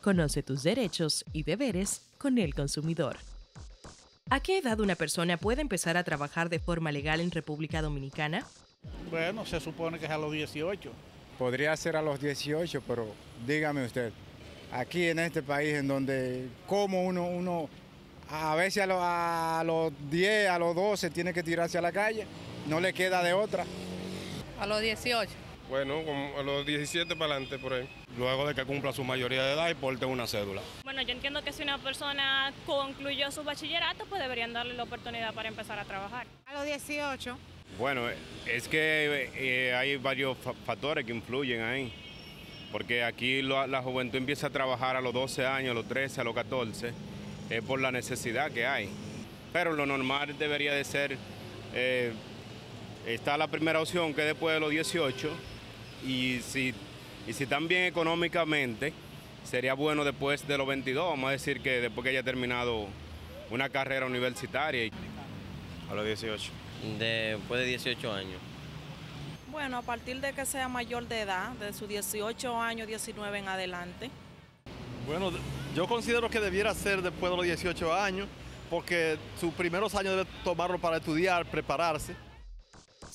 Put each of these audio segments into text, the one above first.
Conoce tus derechos y deberes con el consumidor. ¿A qué edad una persona puede empezar a trabajar de forma legal en República Dominicana? Bueno, se supone que es a los 18. Podría ser a los 18, pero dígame usted, aquí en este país en donde como uno, uno a veces a, a los 10, a los 12 tiene que tirarse a la calle, no le queda de otra. A los 18. Bueno, como a los 17 para adelante por ahí. Luego de que cumpla su mayoría de edad y porte una cédula. Bueno, yo entiendo que si una persona concluyó su bachillerato, pues deberían darle la oportunidad para empezar a trabajar. A los 18. Bueno, es que eh, hay varios fa- factores que influyen ahí. Porque aquí lo- la juventud empieza a trabajar a los 12 años, a los 13, a los 14, es por la necesidad que hay. Pero lo normal debería de ser, eh, está la primera opción que es después de los 18, y si, y si también económicamente, sería bueno después de los 22, vamos a decir que después que haya terminado una carrera universitaria. A los 18. Después de 18 años. Bueno, a partir de que sea mayor de edad, de sus 18 años, 19 en adelante. Bueno, yo considero que debiera ser después de los 18 años, porque sus primeros años debe tomarlo para estudiar, prepararse.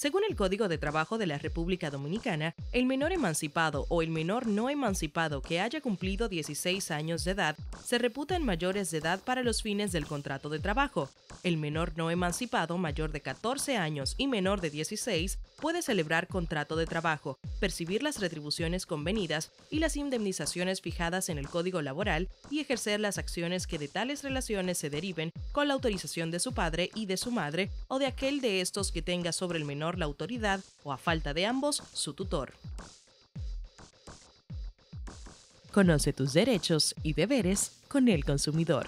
Según el Código de Trabajo de la República Dominicana, el menor emancipado o el menor no emancipado que haya cumplido 16 años de edad se reputan mayores de edad para los fines del contrato de trabajo. El menor no emancipado mayor de 14 años y menor de 16 puede celebrar contrato de trabajo, percibir las retribuciones convenidas y las indemnizaciones fijadas en el Código Laboral y ejercer las acciones que de tales relaciones se deriven con la autorización de su padre y de su madre o de aquel de estos que tenga sobre el la autoridad o a falta de ambos su tutor. Conoce tus derechos y deberes con el consumidor.